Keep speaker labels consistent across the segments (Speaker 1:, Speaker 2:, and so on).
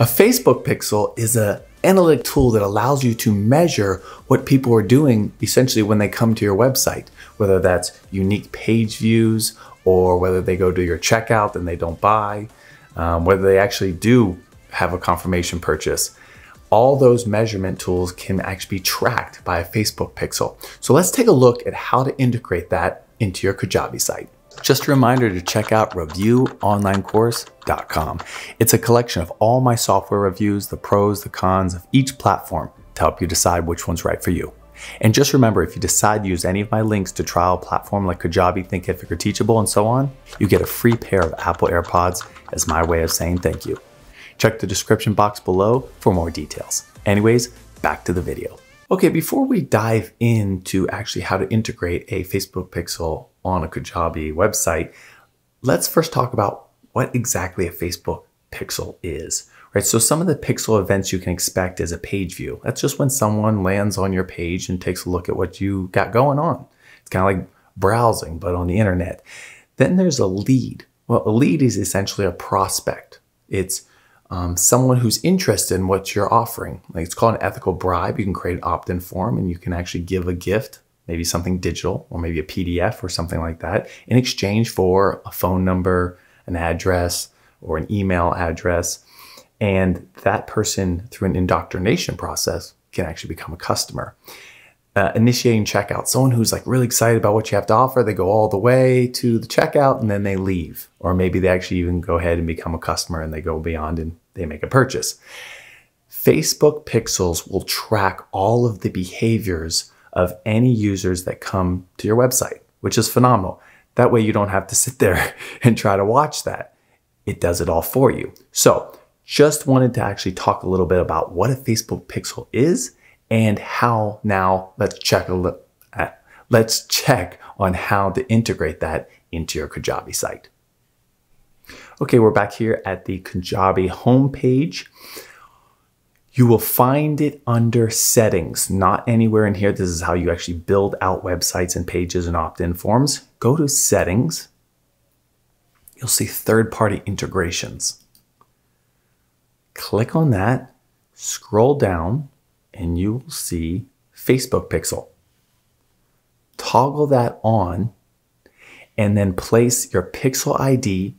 Speaker 1: A Facebook pixel is an analytic tool that allows you to measure what people are doing essentially when they come to your website, whether that's unique page views or whether they go to your checkout and they don't buy, um, whether they actually do have a confirmation purchase. All those measurement tools can actually be tracked by a Facebook pixel. So let's take a look at how to integrate that into your Kajabi site. Just a reminder to check out reviewonlinecourse.com. It's a collection of all my software reviews, the pros, the cons of each platform to help you decide which one's right for you. And just remember, if you decide to use any of my links to trial platform like Kajabi, Thinkific, or Teachable, and so on, you get a free pair of Apple AirPods as my way of saying thank you. Check the description box below for more details. Anyways, back to the video. Okay, before we dive into actually how to integrate a Facebook pixel on a Kajabi website, let's first talk about what exactly a Facebook pixel is. Right, so some of the pixel events you can expect is a page view. That's just when someone lands on your page and takes a look at what you got going on. It's kind of like browsing, but on the internet. Then there's a lead. Well, a lead is essentially a prospect. It's um, someone who's interested in what you're offering. Like it's called an ethical bribe. You can create an opt-in form and you can actually give a gift, maybe something digital or maybe a PDF or something like that in exchange for a phone number, an address, or an email address. And that person, through an indoctrination process, can actually become a customer uh, initiating checkout. Someone who's like really excited about what you have to offer, they go all the way to the checkout and then they leave. Or maybe they actually even go ahead and become a customer and they go beyond and they make a purchase. Facebook Pixels will track all of the behaviors of any users that come to your website, which is phenomenal. That way you don't have to sit there and try to watch that. It does it all for you. So just wanted to actually talk a little bit about what a Facebook Pixel is and how now let's check a look at, uh, let's check on how to integrate that into your Kajabi site. Okay, we're back here at the Kajabi homepage. You will find it under settings, not anywhere in here. This is how you actually build out websites and pages and opt-in forms. Go to settings. You'll see third-party integrations. Click on that, scroll down, and you will see Facebook Pixel. Toggle that on and then place your Pixel ID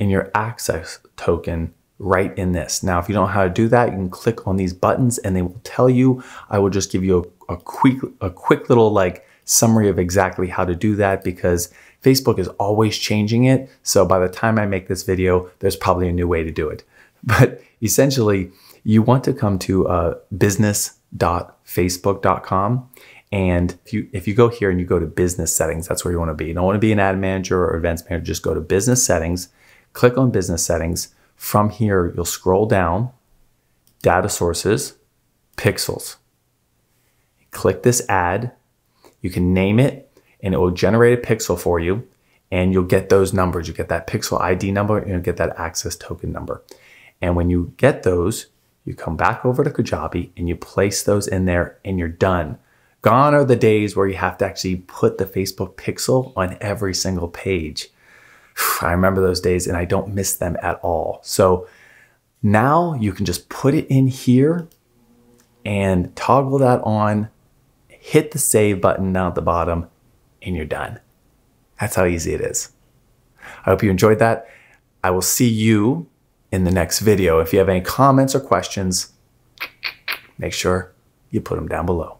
Speaker 1: and your access token right in this. Now, if you don't know how to do that, you can click on these buttons and they will tell you. I will just give you a, a quick, a quick little like summary of exactly how to do that because Facebook is always changing it. So by the time I make this video, there's probably a new way to do it. But essentially, you want to come to uh, business.facebook.com. And if you, if you go here and you go to business settings, that's where you want to be. You don't want to be an ad manager or events manager. Just go to business settings, click on business settings. From here, you'll scroll down, data sources, pixels. Click this add. You can name it and it will generate a pixel for you and you'll get those numbers. You get that pixel ID number and you'll get that access token number. And when you get those, you come back over to Kajabi and you place those in there and you're done. Gone are the days where you have to actually put the Facebook pixel on every single page. I remember those days and I don't miss them at all. So now you can just put it in here and toggle that on, hit the save button down at the bottom, and you're done. That's how easy it is. I hope you enjoyed that. I will see you in the next video. If you have any comments or questions, make sure you put them down below.